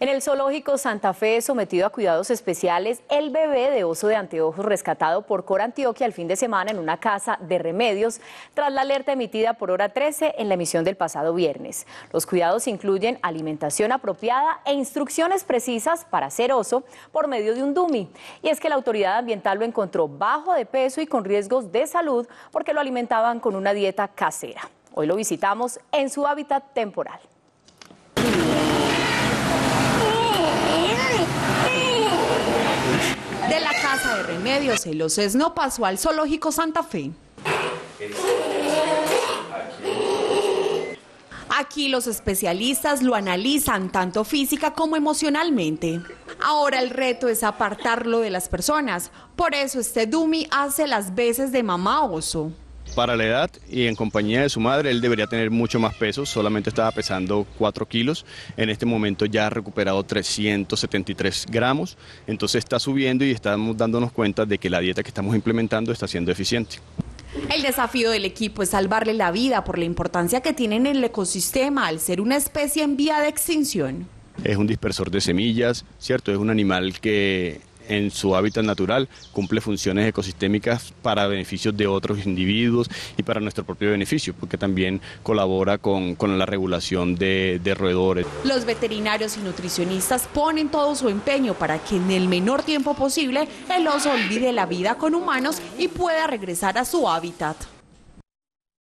En el zoológico Santa Fe, sometido a cuidados especiales, el bebé de oso de anteojos rescatado por Cor Antioquia el fin de semana en una casa de remedios, tras la alerta emitida por hora 13 en la emisión del pasado viernes. Los cuidados incluyen alimentación apropiada e instrucciones precisas para ser oso por medio de un dummy. Y es que la autoridad ambiental lo encontró bajo de peso y con riesgos de salud porque lo alimentaban con una dieta casera. Hoy lo visitamos en su hábitat temporal. Casa de Remedios El no pasó al Zoológico Santa Fe. Aquí los especialistas lo analizan tanto física como emocionalmente. Ahora el reto es apartarlo de las personas. Por eso este Dumi hace las veces de mamá oso. Para la edad y en compañía de su madre, él debería tener mucho más peso, solamente estaba pesando 4 kilos, en este momento ya ha recuperado 373 gramos, entonces está subiendo y estamos dándonos cuenta de que la dieta que estamos implementando está siendo eficiente. El desafío del equipo es salvarle la vida por la importancia que tiene en el ecosistema al ser una especie en vía de extinción. Es un dispersor de semillas, ¿cierto? Es un animal que en su hábitat natural, cumple funciones ecosistémicas para beneficios de otros individuos y para nuestro propio beneficio, porque también colabora con, la regulación de, de roedores. Los veterinarios y nutricionistas ponen todo su empeño para que en el menor tiempo posible el oso olvide la vida con humanos y pueda regresar a su hábitat.